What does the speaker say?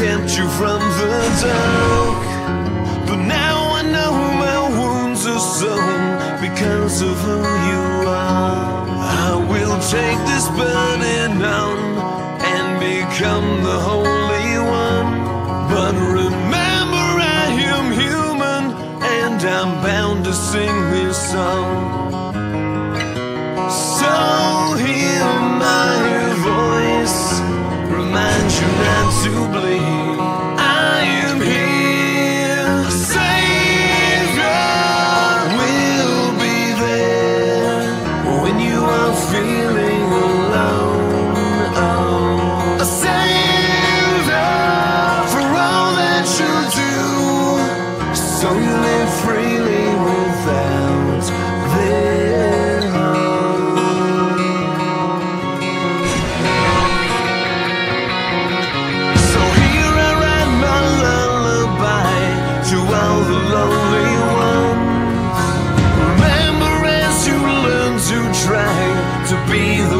kept you from the dark. But now I know my wounds are sewn because of who you are. I will take this burning on and become the Holy One. But remember, I am human and I'm bound to sing this song. So. breathe